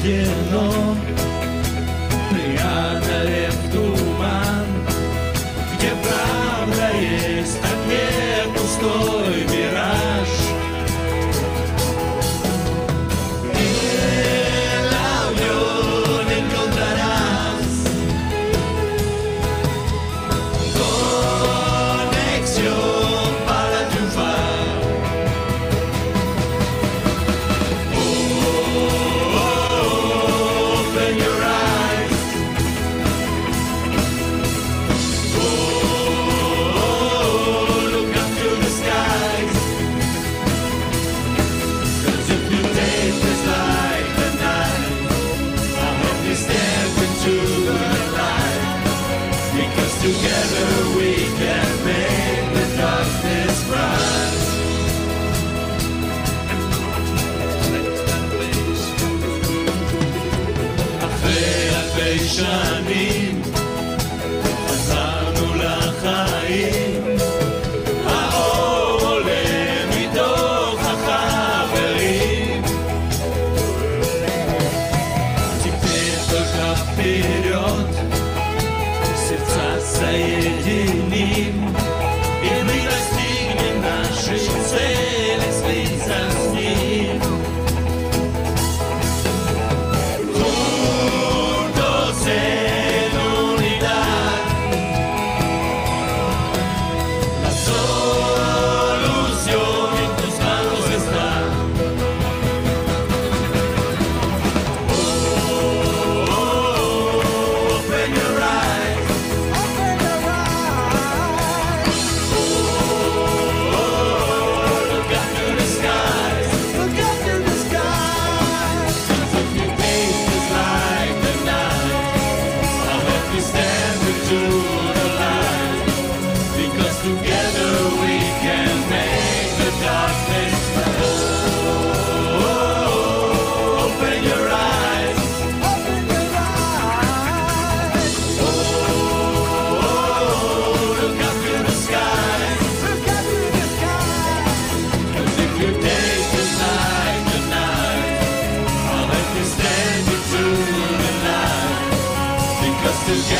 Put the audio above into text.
рождено, преодолев туман, где правда есть, ответ пустой. אחרי שנים. חזרנו לחיים. האור עולה מתוך החברים. טיפל כל כך פירות סרצה סיידינים together.